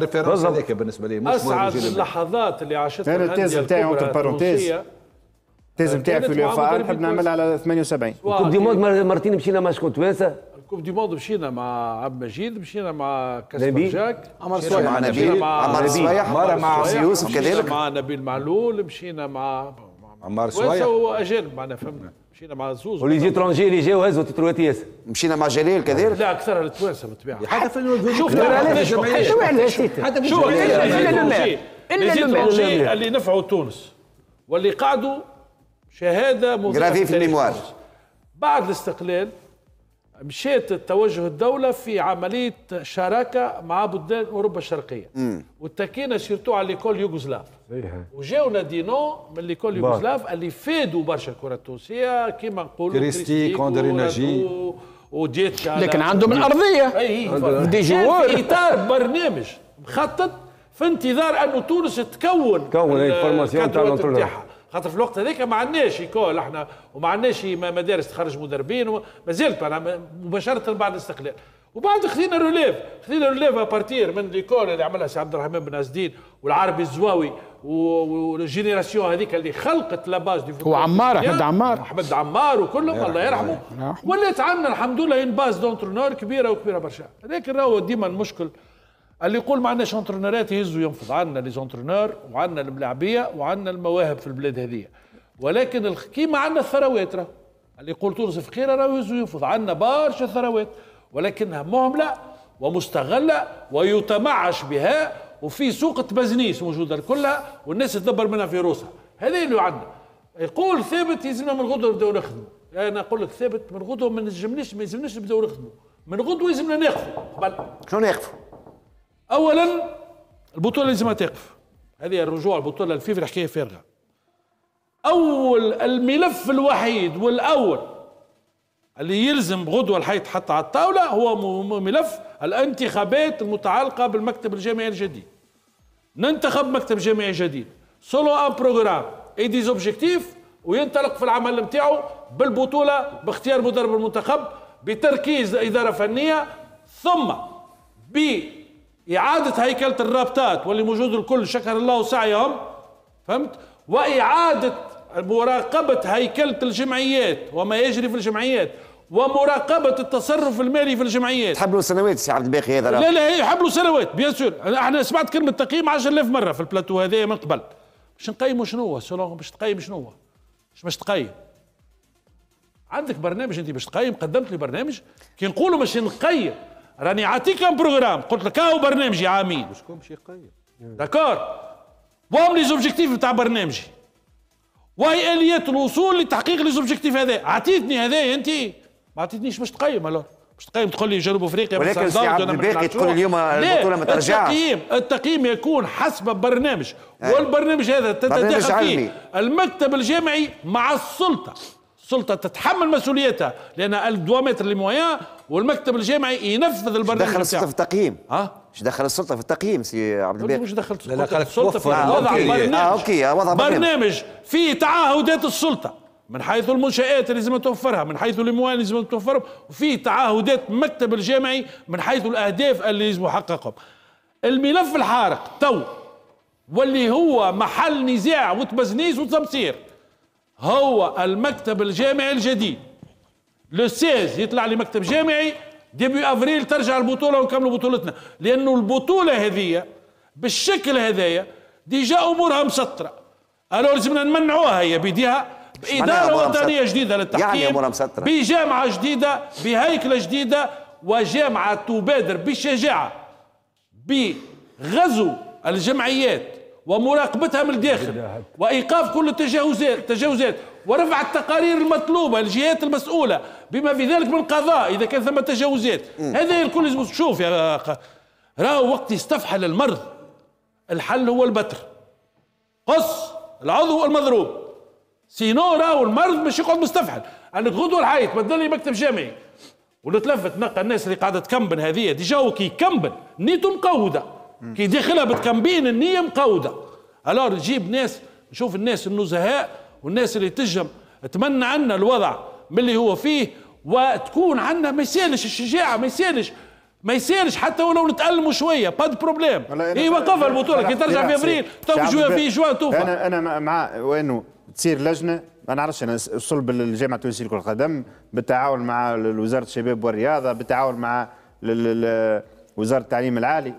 ريفيرونس هذاك بالنسبة لي مش أسعد اللحظات اللي عاشتها أنا التيز نتاعي اونتر بارونتيز التيز نتاعي في الوفاء نحب نعمل على 78 كوب دي مود مرتين مشينا مع شكون توانسه الكوب دي مود مشينا مع عبد المجيد مشينا مع. كاسبر جاك عمر صويح مع نبيل. عمر. صويح. مع يوسف مشينا كذلك. مع نبيل معلول مشينا مع عمار توانسه سوايح واجانب معنا فهمنا مشينا مع زوز ولي جي ترونجي اللي جاو هزوا تتروات ياسر مشينا مع جليل كذلك لا أكثر التوانسة بالطبيعة. حتى في شوف لا، لا، علاش حتى شوف الماء. اللي نفعوا تونس. واللي قعدوا شهادة gravée في ال mémoire. بعد الاستقلال مشيت توجه الدولة في عملية شراكة مع بلدان أوروبا الشرقية. واتكينا surtout على l'école yougoslave. وجاونا des noms من l'école yougoslave اللي فادوا برشا الكرة التونسية كيما نقولوا كريستي، كوندري ناجي. ورادو، وديتشا لكن عندهم الأرضية. et des joueurs. في إطار برنامج مخطط في انتظار أنه تونس تكون تكون ال formation تاع. خاطر في الوقت هذاك ما عندناش école إحنا وما عندناش مدارس تخرج مدربين وما ما زلت أنا مباشرة بعد الاستقلال. وبعد خذينا relève خذينا relève à partir من l'école اللي عملها سي عبد الرحمن بن عز الدين والعربي الزواوي وال génération هذيك اللي خلقت la base du football وعمار،. أحمد عمار. أحمد عمار وكلهم الله يرحمه. ولات عندنا الحمد لله une base d'entraîneurs كبيرة وكبيرة برشا. لكن راهو ديما المشكل اللي يقول ما عندناش entraîneur ات يهزوا ينفض. عندنا les entraîneurs وعندنا الملاعبية وعندنا المواهب في البلاد هذه. ولكن كيما عندنا الثروات راه. اللي يقول تونس فقيرة راهو يهزوا ينفض. عندنا برشا ثروات. ولكنها مهملة ومستغلة ويتمعش بها وفي سوق تبزنيس موجودة كلها والناس تدبر منها في روسها. هذا اللي عندنا. يقول ثابت يلزمنا من غدوة نبدأو نخدموا أنا أقول لك ثابت من غدوة ما نجمناش ما يلزمناش نبدأو نخدموا من غدوة يلزمنا ناخذوا قبل شنو يقفوا اولا البطولة لازمها تقف. هذه الرجوع البطولة الفيفا حكاية فارغة. أول الملف الوحيد والأول اللي يلزم غدوة الحيط حتى على الطاولة هو ملف الانتخابات المتعلقة بالمكتب الجامعي الجديد. ننتخب مكتب جامعي جديد. selon un programme et des objectifs وينطلق في العمل نتاعو بالبطولة باختيار مدرب المنتخب بتركيز اداره فنيه ثم بإعادة هيكلة الرابطات واللي موجود الكل شكر الله سعيهم فهمت؟ وإعادة مراقبة هيكلة الجمعيات وما يجري في الجمعيات ومراقبة التصرف المالي في الجمعيات. له سنوات سي عبد الباقي هذا لا. لا هي حبلوا سنوات bien sûr. إحنا سمعت كلمة تقييم 10000 مرة في البلاتو هذايا من قبل. باش نقيموا شنو هو؟ selon باش تقيم شنو هو؟ مش باش تقيم. عندك برنامج أنت باش تقيم؟ قدمت لي برنامج. كي نقولوا باش نقيم راني عاطيك un programme قلت لك هاو برنامجي عامين. شكون باش يقيم d'accord. وهم les objectifs نتاع برنامجي. وهي آليات الوصول لتحقيق les objectifs هذا. عطيتني هذايا أنت. ما عطيتنيش باش تقيم alors. باش تقيم. تقول لي جنوب أفريقيا ولكن سي عبد الباقي تقول اليوم لا، البطولة ما ترجعش. التقييم التقييم يكون حسب برنامج والبرنامج هذا علمي. فيه المكتب الجامعي مع السلطة. السلطة تتحمل مسؤوليتها لأن الدوامات اللي موياه والمكتب الجامعي ينفذ البرنامج دخل السلطة في التقييم. ها؟ إيش دخل السلطة في التقييم سي عبد الباقي. مش دخلت لا، لا، خلك السلطة في توفر. آه، وضع OK. برنامج آه، OK، آه، وضع برنامج. برنامج فيه تعهدات السلطة من حيث المنشآت اللي لازم توفرها من حيث الاموال اللي لازم توفرهم وفي تعهدات مكتب الجامعي من حيث الأهداف اللي لازم يحققهم. الملف الحارق تو واللي هو محل نزاع وتبزنيس وتمصير هو المكتب الجامعي الجديد le 16 يطلع لي مكتب جامعي début أفريل ترجع البطولة ونكملوا بطولتنا لأنه البطولة هذه بالشكل هذايا déjà أمورها مسطرة alors لازمنا نمنعوها هي بديها بإدارة وطنية؟ جديدة للتحكيم يعني أمورها مسطرة. بجامعة جديدة بهيكلة جديدة وجامعة تبادر بشجاعه بغزو الجمعيات ومراقبتها من الداخل. وإيقاف كل التجاوزات التجاوزات. ورفع التقارير المطلوبة للجهات المسؤولة بما في ذلك من قضاء إذا كان ثم تجاوزات هذا الكل شوف يا راهو وقت يستفحل المرض. الحل هو البتر. قص العضو المضروب. سينو راهو المرض مش يقعد مستفحل. أنك غدوة الحيط بدل لي مكتب جامعي. ونتلفت نلقى الناس اللي قاعدة تكمبن هذه ديجا كي يكمبن نيته مقودة. كي داخلها بتكمبين النية مقوده الور نجيب ناس نشوف الناس النزهاء والناس اللي تجم تمنى عنا الوضع من اللي هو فيه وتكون عندنا ما يسالش الشجاعة ما يسالش ما يصيرش حتى ولو نتألموا شوية. با بروبليم هي وقفها البطولة. كي ترجع في أبريل توقف جوا في جوان توفى أنا أنا مع وانه تصير لجنة. ما نعرفش أنا صلب الجامعة التونسية لكرة القدم بالتعاون مع وزارة الشباب والرياضة بالتعاون مع وزارة التعليم العالي.